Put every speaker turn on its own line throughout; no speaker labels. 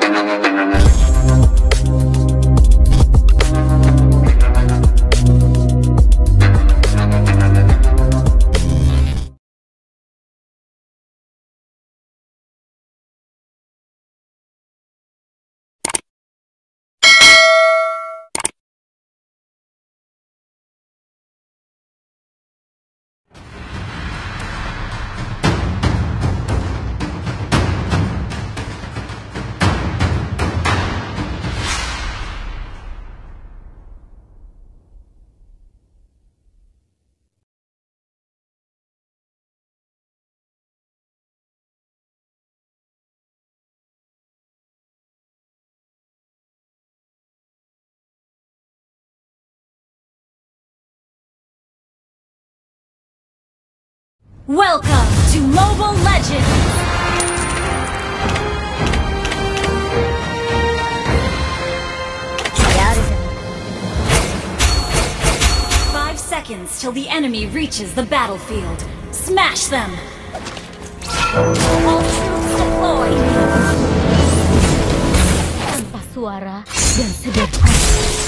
No no. Welcome to Mobile Legends! Five seconds till the enemy reaches the battlefield. Smash them! All troops!
Tanpa suara dan sederhana.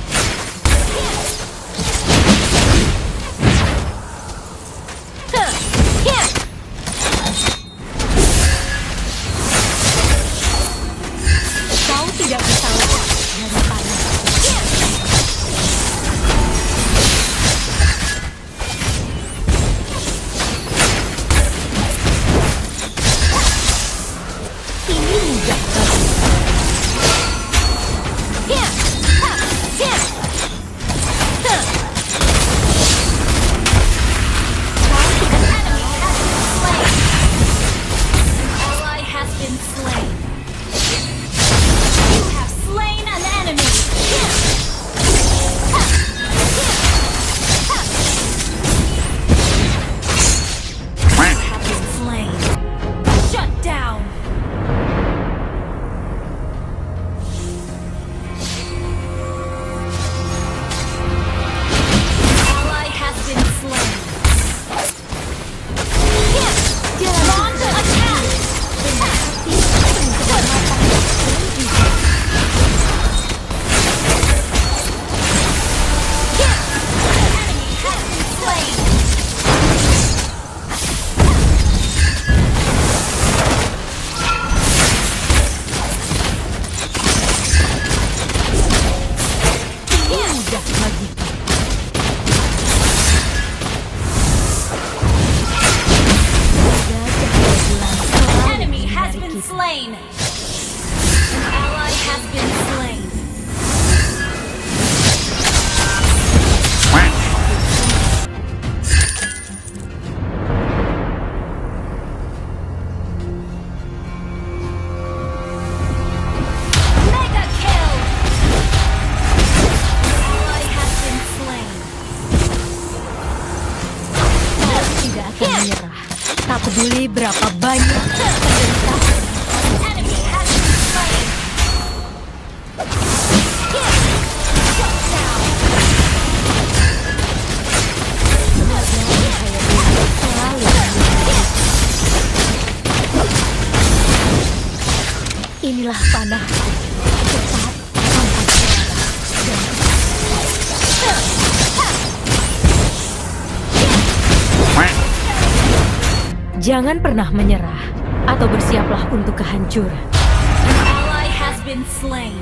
Jangan pernah menyerah atau bersiaplah untuk kehancuran.
An ally has been slain.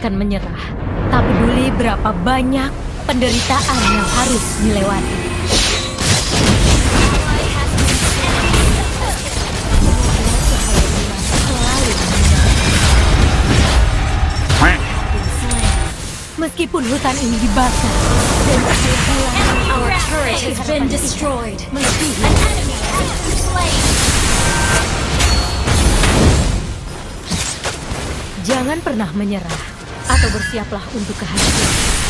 akan menyerah. Tak peduli berapa banyak penderitaan yang harus dilewati. Meskipun hutan ini dibakar, dan
our turret has been destroyed.
Jangan pernah menyerah atau bersiaplah untuk
kehancuran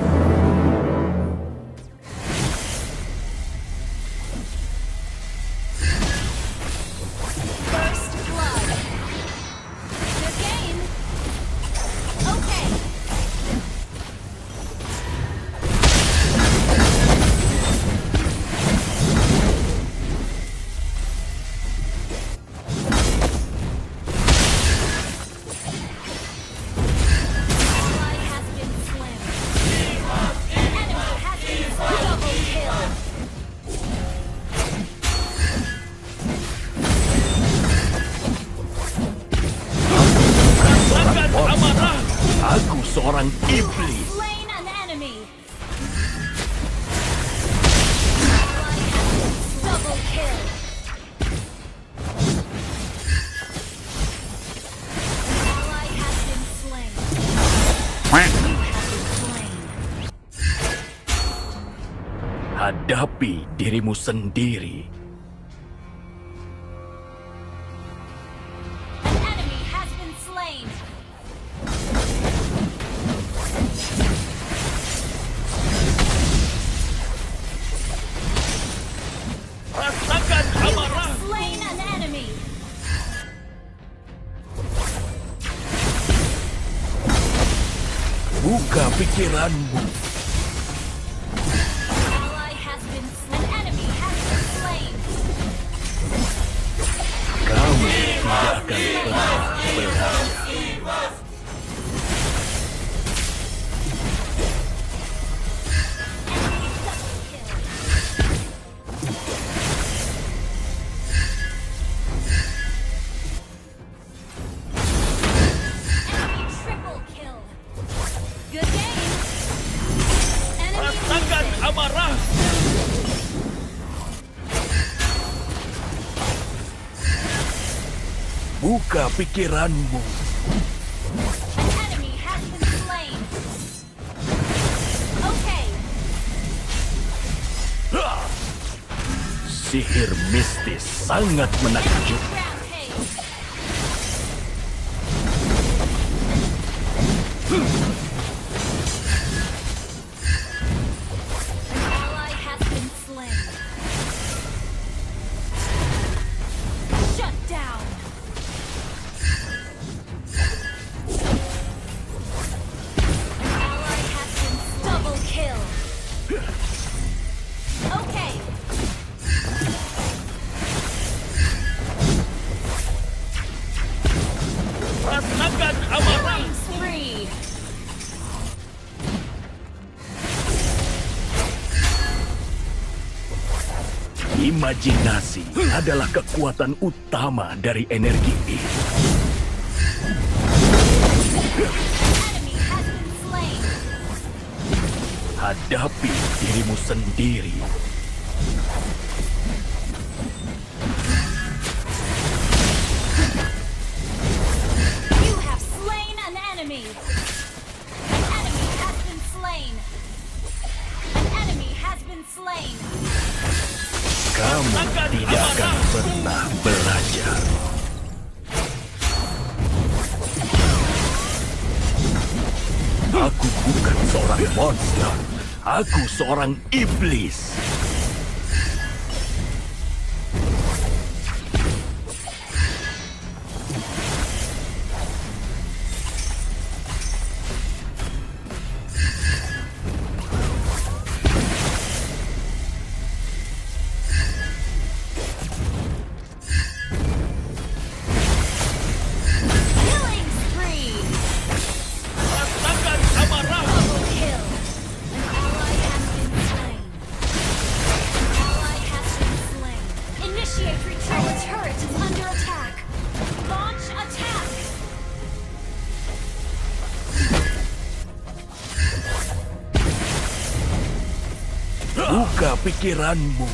seorang iblis. Hadapi dirimu sendiri. Buka pikiranmu. Kamu tidak akan pernah berhasil.
pikiranmu.
Ah!
Sihir mistis sangat menakjubkan. Imajinasi adalah kekuatan utama dari energi ini. Hadapi dirimu sendiri. kamu tidak akan pernah belajar. Aku bukan seorang monster. Aku seorang iblis. pikiranmu.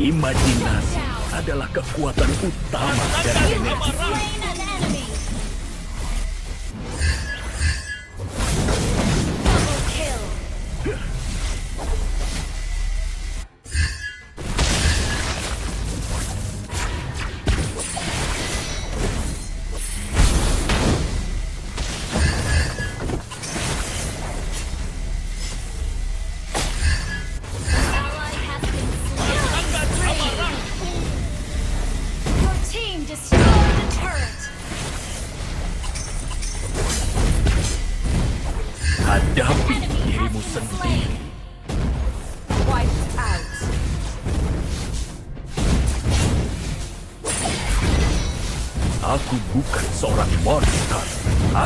Imajinasi adalah kekuatan utama dari energi.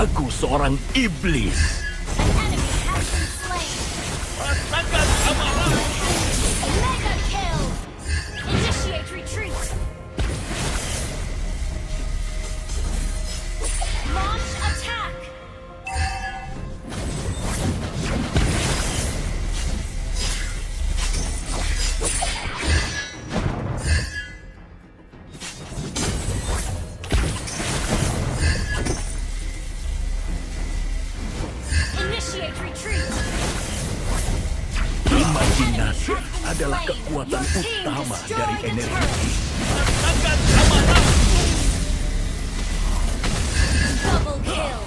aku seorang iblis. Imajinasi adalah kekuatan utama dari energi.
Double kill.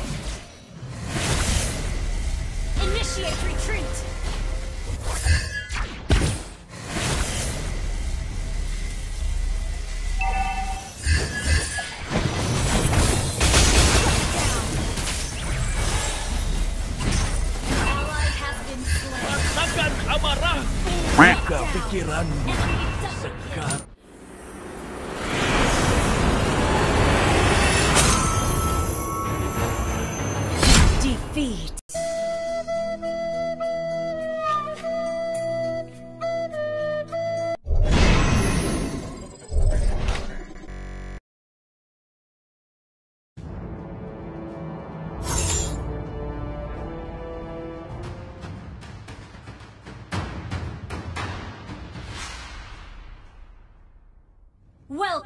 Initiate retreat.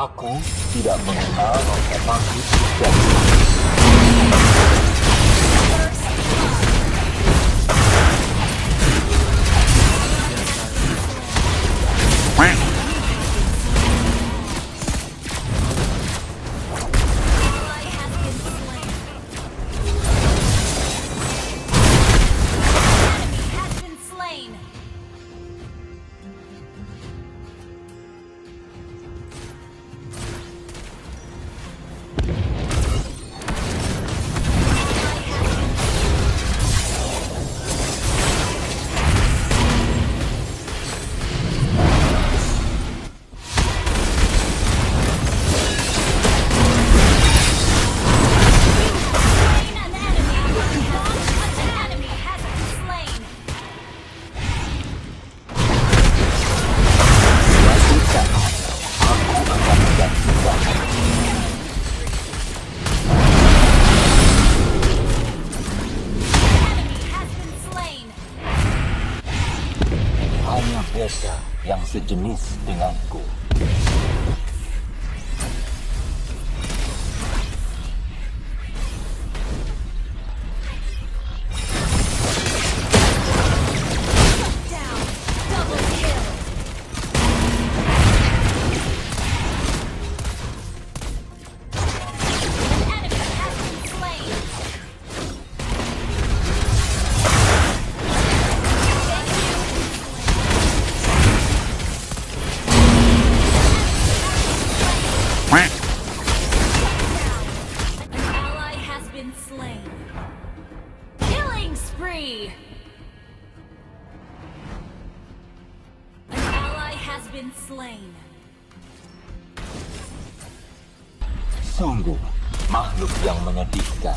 Aku tidak mengenal rasa takut dan
slain. Killing spree! An ally has been slain.
Sungguh, makhluk yang menyedihkan.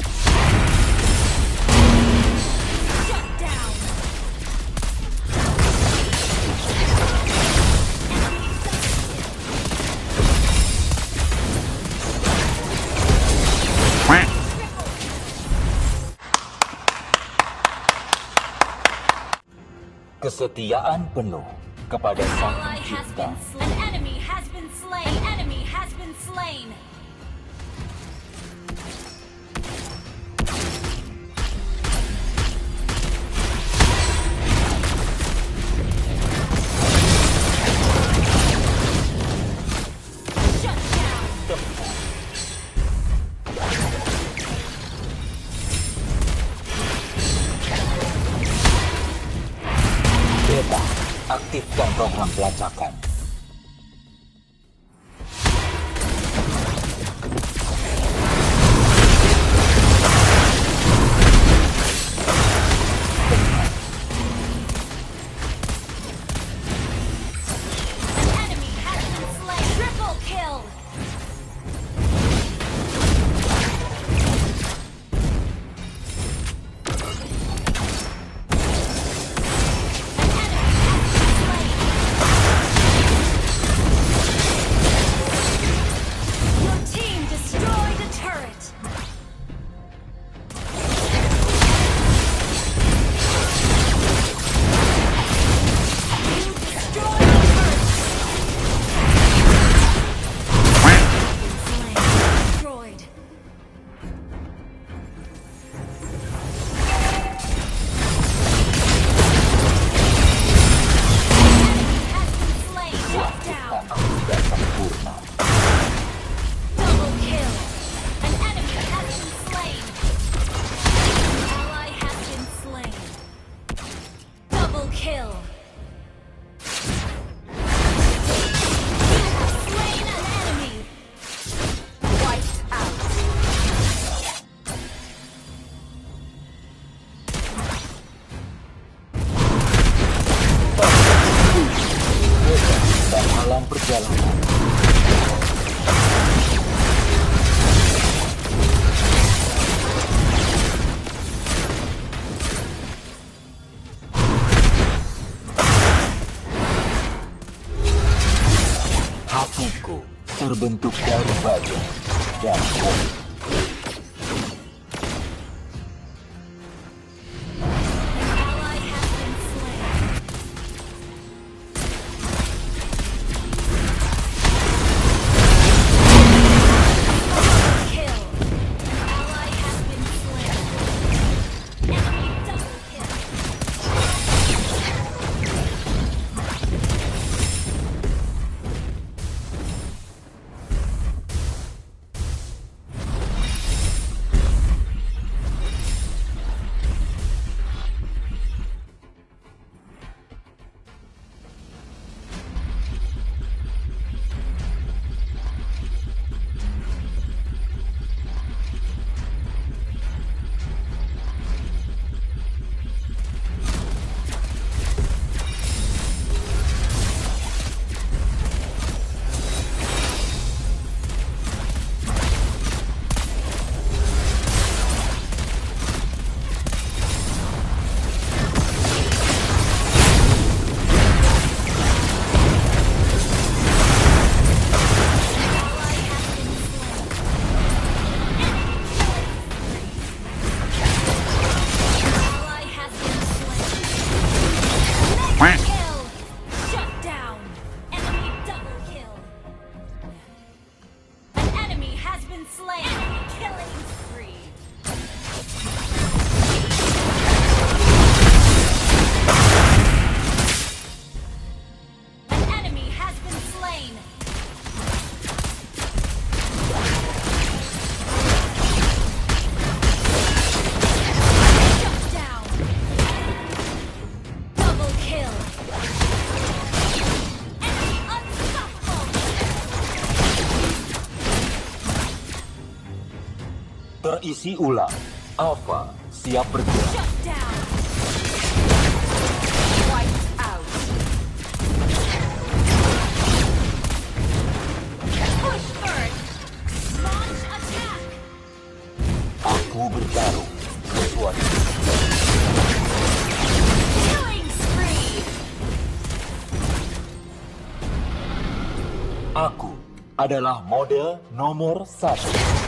Shut down!
kesetiaan penuh kepada Sang Pencipta. pelacakan.
dela.
Si ular, Alpha siap bergerak.
Aku bertarung.
Aku adalah model nomor satu.